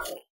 Ow.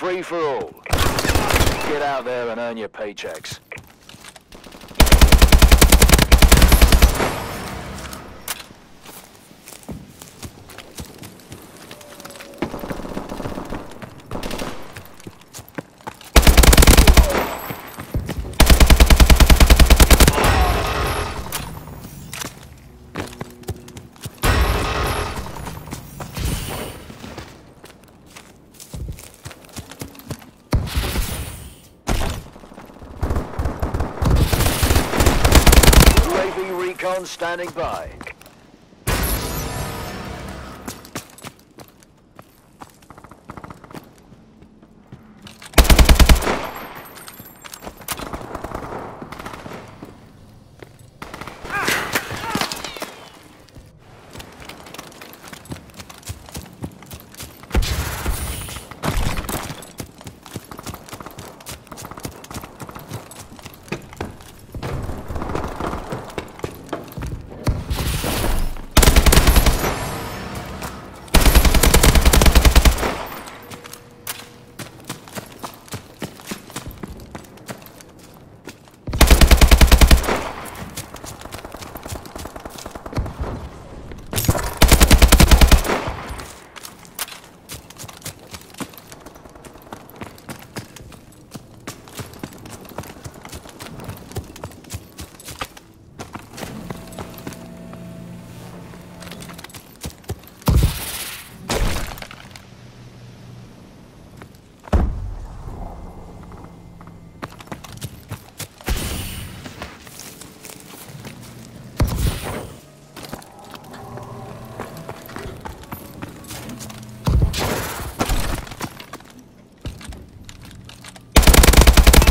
Free for all. Get out there and earn your paychecks. UAV standing by.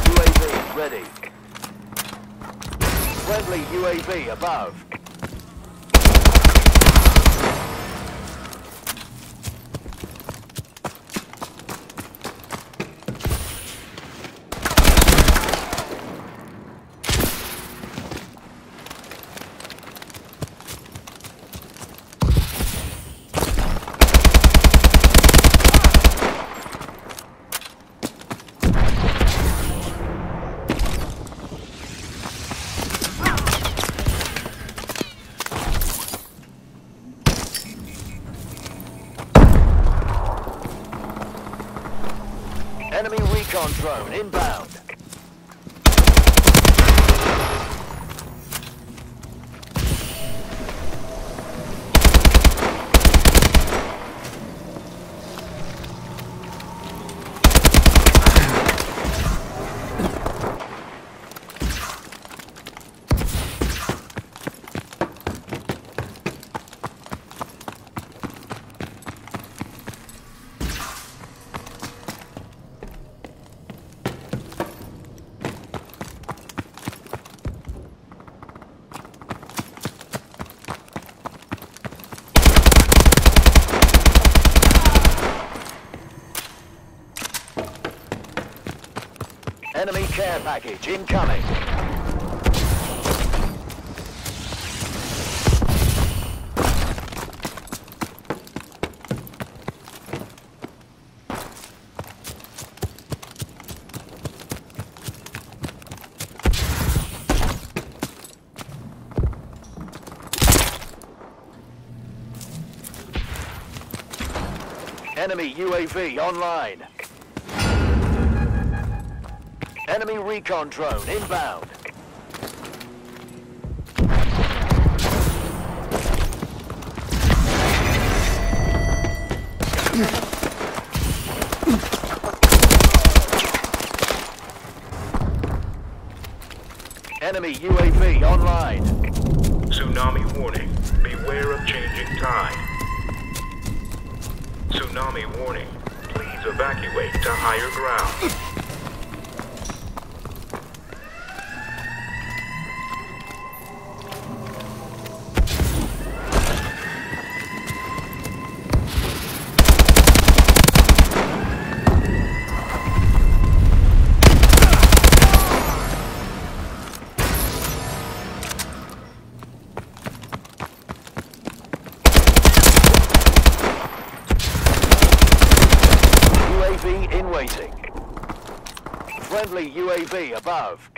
UAV ready. Friendly UAV above. Enemy recon drone inbound. Enemy care package incoming. Enemy UAV online. Enemy recon drone inbound. Enemy UAV online. Tsunami warning. Beware of changing tide. Tsunami warning. Please evacuate to higher ground. Friendly UAV above.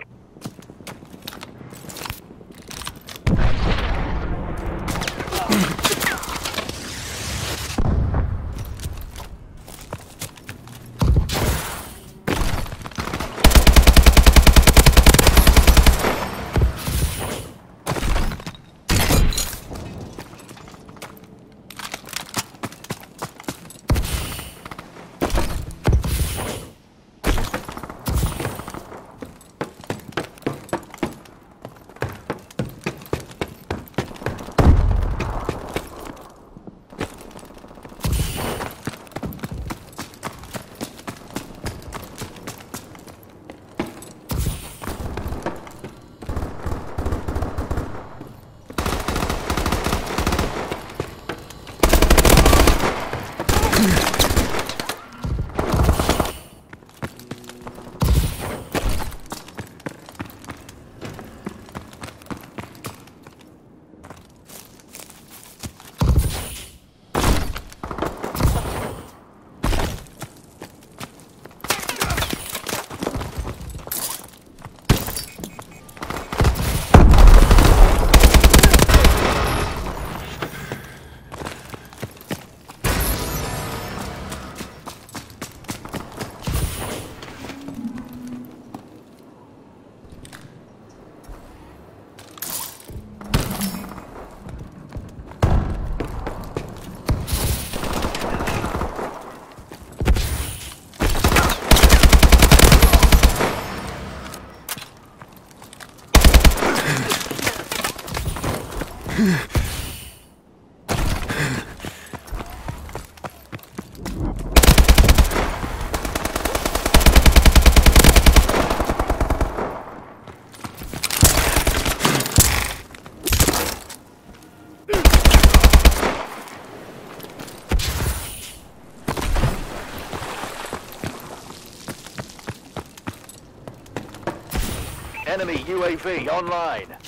Enemy UAV online.